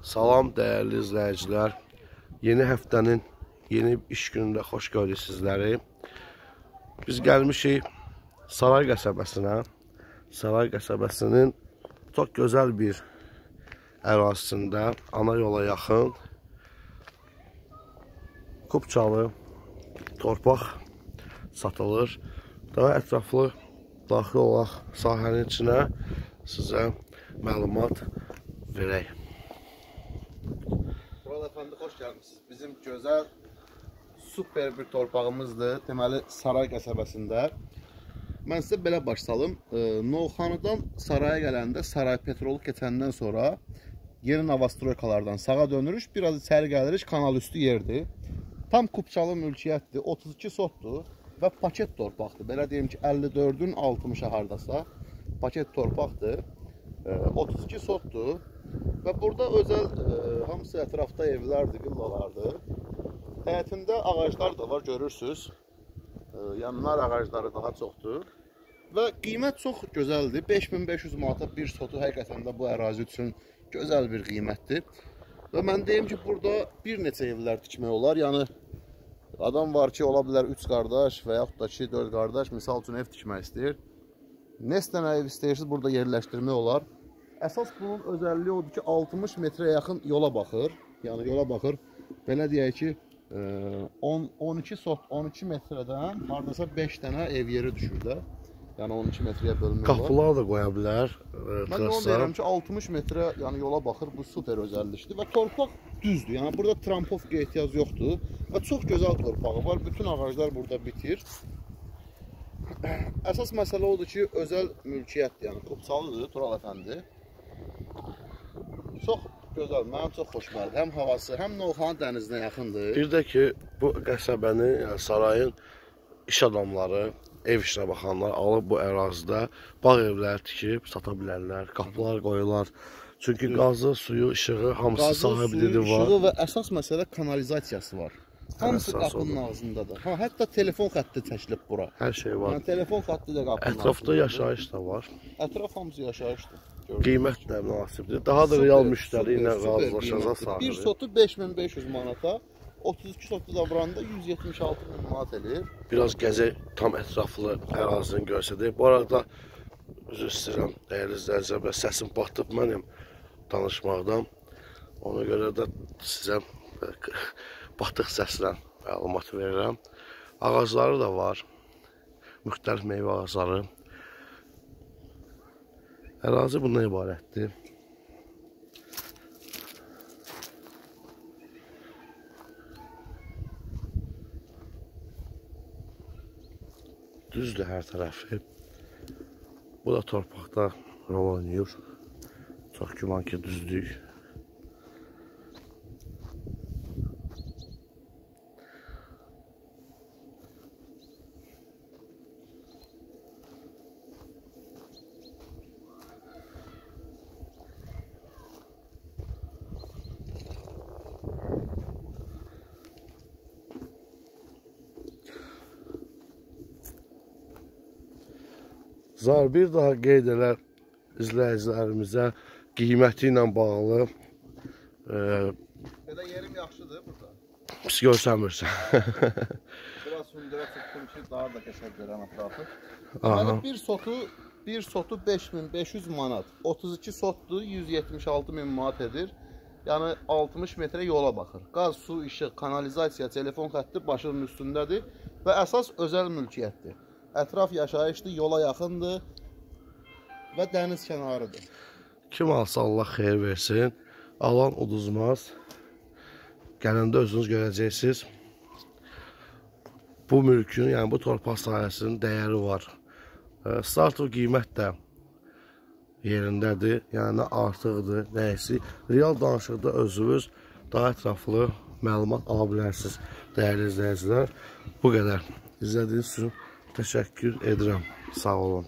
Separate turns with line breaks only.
Salam dəyərli izləyicilər. Yeni həftənin yeni iş günündə xoş gördük sizləri. Biz gəlmişik Saray qəsəbəsinə. Saray qəsəbəsinin çox gözəl bir ərazisində, ana yola yaxın Kupçalı torpaq satılır. Daha ətraflı daxil olaq sahənin içinə sizə məlumat verək.
Murat əfəndi xoş gəlmisiniz. Bizim gözəl super bir torpağımızdır. Deməli Saray qəsəbəsində. Mən sizə belə baş salım. E, Novxanıdan Saraya gələndə Saray petrolu keçəndən sonra yeni Novastroykalardan sağa dönürük. Biraz içəri gəlirik. Kanal üstü yerdir. Tam Kupçalı mülkiyyətdir. 32 sotdur və paket torpaqdır. Belə deyim ki, 54-ün 60-a hardasa paket torpaqdır. E, 32 sotdur. Və burada özəl e, hamısı ətrafda evlərdir, villalardır. Həyətində ağaclar da var, görürsüz. E, yəni nar ağacları daha çoxdur. Və qiymət çox gözəldir. 5500 manata bir sotu həqiqətən də bu ərazi üçün gözəl bir qiymətdir. Və mən deyim ki, burada bir neçə evlər tikmək olar. Yəni adam var ki, ola bilər 3 qardaş və yaxud da ki, 4 qardaş misal üçün ev tikmək istəyir. Neçə dənə ev istəyirsiniz, burada yerləşdirmək olar. Əsas bunun özəlliyi odur ki, 60 metrə yaxın yola baxır. Yəni yola baxır. Belə deyək ki, 10 12 sot 12 metrədən hardasa 5 dənə ev yeri düşür də. Yəni 12 metrəyə olar.
Qapılar da qoya bilər.
Mən də onu deyirəm ki, 60 metrə yəni yola baxır. Bu super özəllikdir və torpaq düzdür. Yəni burada trampovka ehtiyac yoxdur və çox gözəl torpağı var. Bütün ağaclar burada bitir. Əsas məsələ odur ki, özəl mülkiyyətdir. Yəni Qopçalıdır Tural əfəndi. Çox gözəl, mənim çox gəldi. Həm havası, həm Novxanı dənizinə yaxındır.
Bir də ki, bu qəsəbəni, yəni sarayın iş adamları, ev işinə baxanlar alıb bu ərazidə bağ evləri tikib sata bilərlər, qapılar qoyurlar. Çünki qazı, suyu, işığı hamısı
Qazı,
sahiblidir
suyu,
var.
işığı və əsas məsələ kanalizasiyası var. Hamısı qapının ağzındadır. Ha, hətta telefon xətti çəkilib bura.
Hər şey var.
Yəni telefon xətti də qapının
Ətrafda yaşayış da var.
Ətraf hamısı yaşayışdır.
Qiymət də münasibdir. Daha da real müştəri ilə razılaşacaq
qiymətli. Bir sotu 5500 manata, 32 sotu da vuranda 176 min manat eləyir.
Biraz gəzək, tam ətraflı ərazini görsədək. Bu arada üzr istəyirəm, dəyərli izləyicilər, səsim batıb mənim danışmaqdan. Ona görə də sizə e, batıq səslə məlumat verirəm. Ağacları da var. Müxtəlif meyvə ağacları. Ərazi bundan ibarətdir. Düzdür hər tərəfi. Bu da torpaqda rol oynayır. Çox güman ki, düzdür. Zar bir daha qeyd elər izləyicilərimizə qiyməti ilə bağlı e,
Belə yerim yaxşıdır burada.
pis görsənmirsən.
Biraz hündürə çıxdım ki, daha da qəşəng görən ətrafı.
Aha.
Yəni bir sotu bir sotu 5500 manat. 32 sotdur 176 min manat edir. Yəni 60 metrə yola baxır. Qaz, su, işıq, kanalizasiya, telefon xətti başının üstündədir və əsas özəl mülkiyyətdir. Ətraf yaşayışdır, yola yaxındır və dəniz kənarıdır.
Kim alsa Allah xeyir versin. Alan uduzmaz. Gələndə özünüz görəcəksiniz. Bu mülkün, yəni bu torpaq sahəsinin dəyəri var. Startov qiymət də yerindədir. Yəni artıqdır, nə eksik. Real danışıqda özünüz daha ətraflı məlumat ala bilərsiniz. Dəyərli izləyicilər, bu qədər. İzlədiyiniz üçün təşəkkür edirəm. Sağ olun.